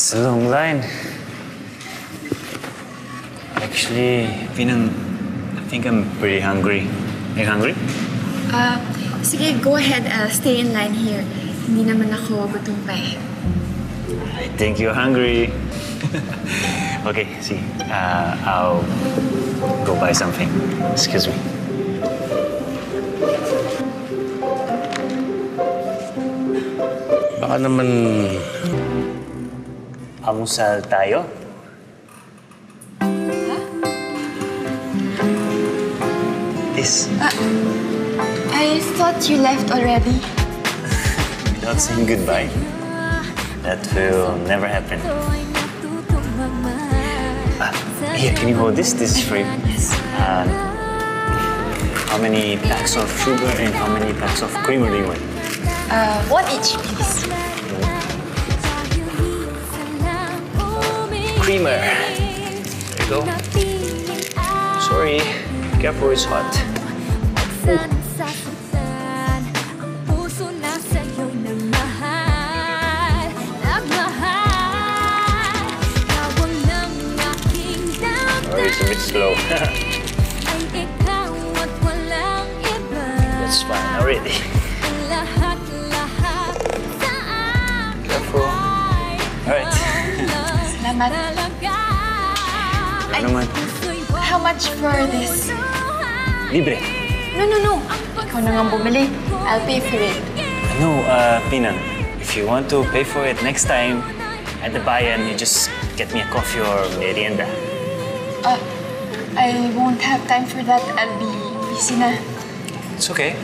It's a long line. Actually, Pinang, I think I'm pretty hungry. Are you hungry? Ah, sige, go ahead. I'll stay in line here. Hindi naman ako gutom pa eh. I think you're hungry. okay, see. Uh, I'll go buy something. Excuse me. Baka naman Almusal tayo? This, I thought you left already. without saying goodbye. That will never happen. Ah, here, can you hold this? This is free. Um, how many packs of sugar and how many packs of creamer do you want? Uh, one each, please. Creamer. There you go. Sorry. Careful, it's hot. Sorry, it's a bit slow. That's fine already. Careful. Alright. Salamat. Ano naman? How much for this? Libre. No, no, no. Ikaw na nga bumili. I'll pay for it. No, uh, Pinang. If you want to pay for it next time, at the bayan, you just get me a coffee or merienda. Uh, I won't have time for that. I'll be busy na. It's okay.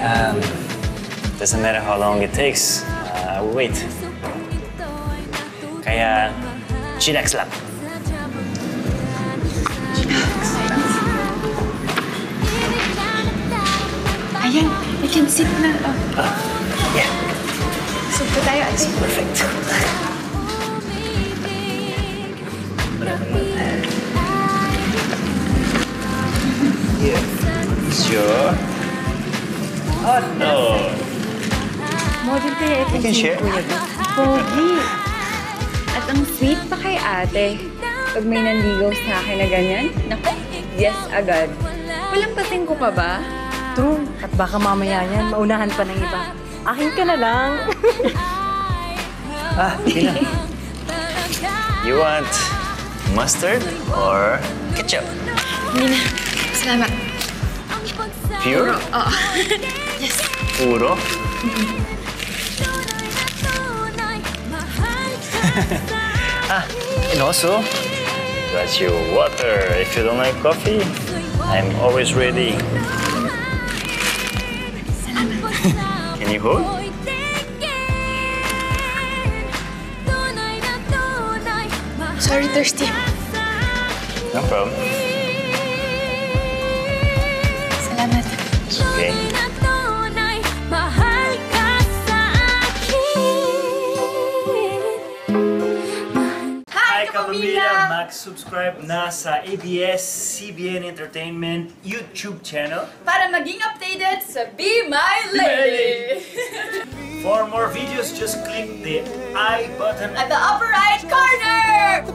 Um, doesn't matter how long it takes. Uh, I will wait. Kaya, chillax lang. Ayan, we can sit na. Oh, Yeah, sit pa tayo, ate. perfect. Here is your hot dog. Model kaya ito You can share. Pogi. At ang sweet pa kay ate. Pag may nanligaw sa akin na ganyan, naku, yes agad. Walang pating ko pa ba? At baka mamaya yan, maunahan pa ng iba. Akin ka na lang. Ah, Pinang. You want mustard or ketchup? Hindi na. Salamat. Pure? Oo. yes. Puro? Ah, and also, got your water. If you don't like coffee, I'm always ready. You? Sorry, thirsty. No problem. Hi, Kapamilya! Mag-subscribe na sa ABS-CBN Entertainment YouTube channel. Para maging updated sa Be My Lady! For more videos, just click the I button At the upper right corner!